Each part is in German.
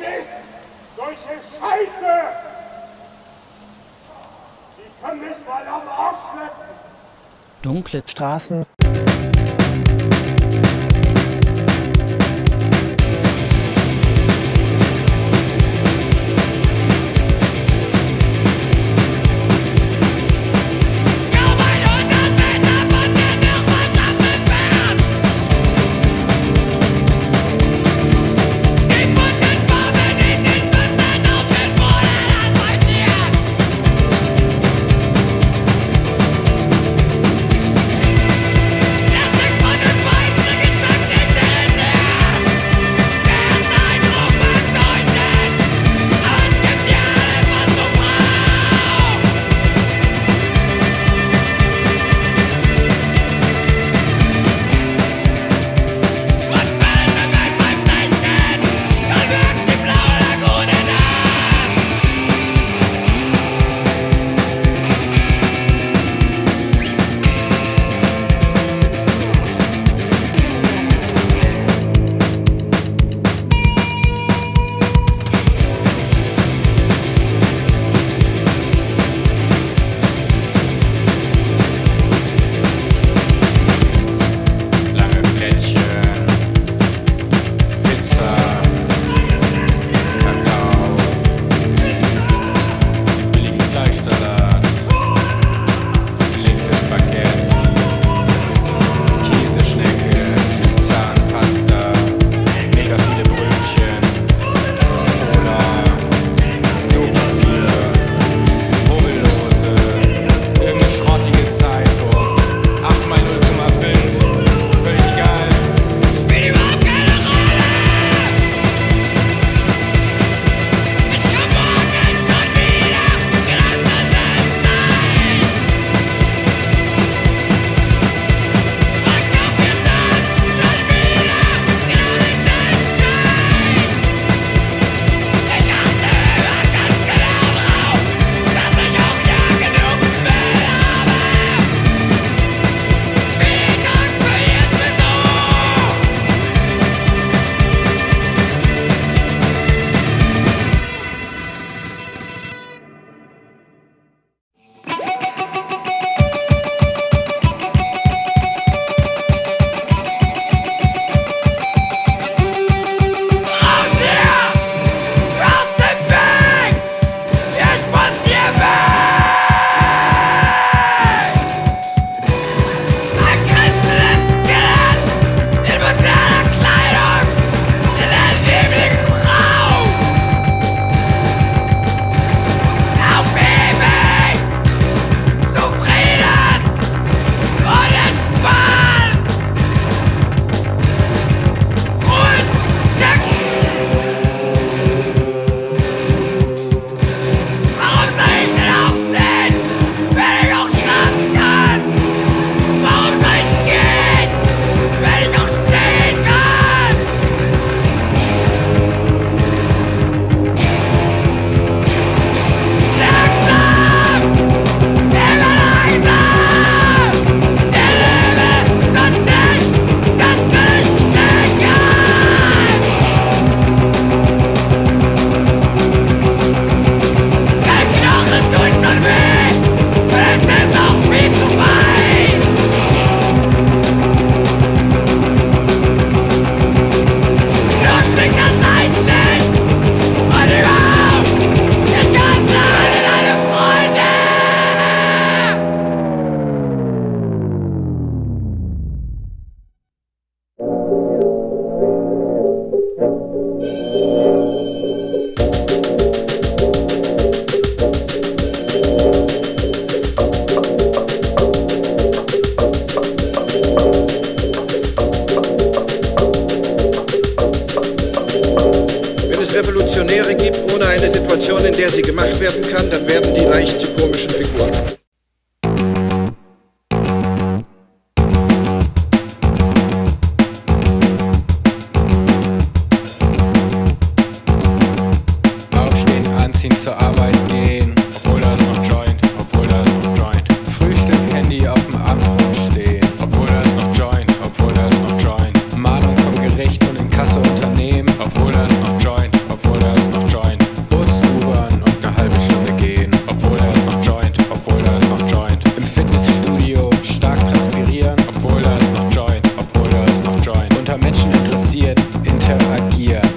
nicht solche Scheiße! Die können mich mal am Arsch schleppen! Dunkle Straßen, interessiert, interagiert.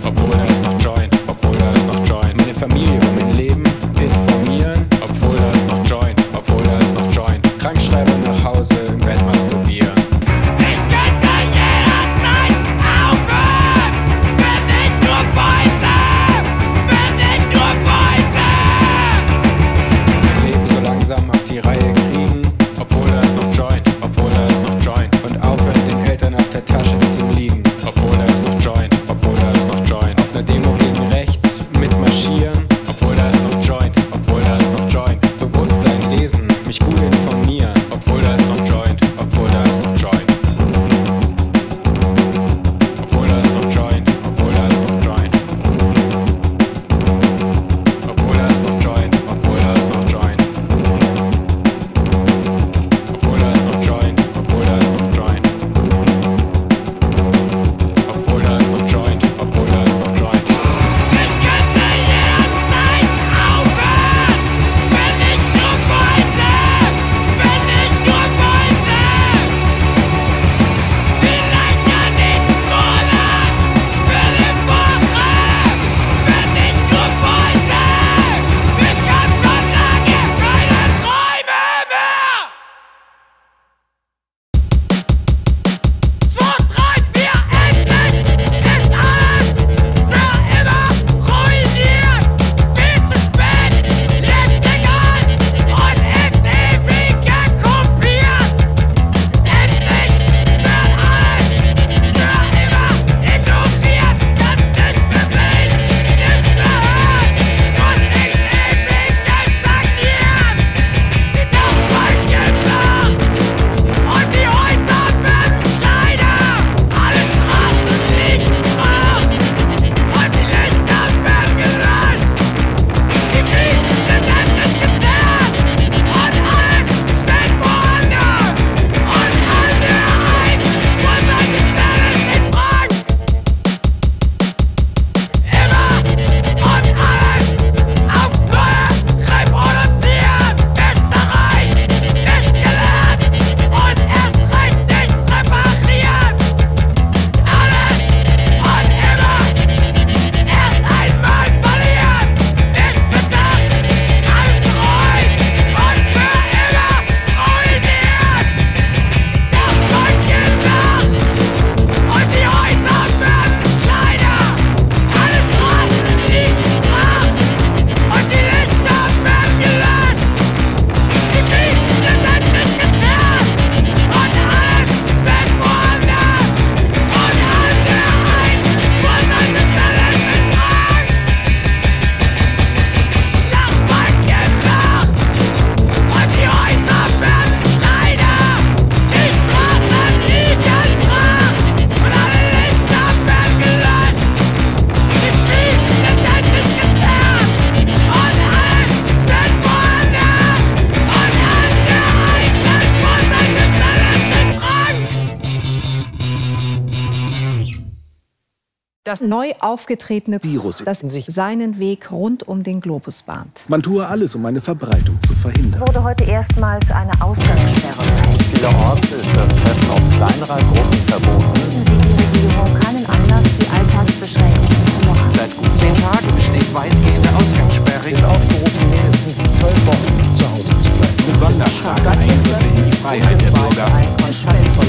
Das neu aufgetretene Virus, das sich seinen Weg rund um den Globus bahnt. Man tue alles, um eine Verbreitung zu verhindern. Wurde heute erstmals eine Ausgangssperre verhängt. Vielerorts ist das Treffen auch kleinerer Gruppen verboten. Sieht die Regierung keinen Anlass, die Alltagsbeschränkungen zu lockern. Seit gut zehn Tagen besteht weitgehende Ausgangssperre. Sind aufgerufen, mindestens zwölf Wochen zu Hause zu bleiben. Besonders starke Eingriffe in die Freiheit der Bürger. Ein Kontakt von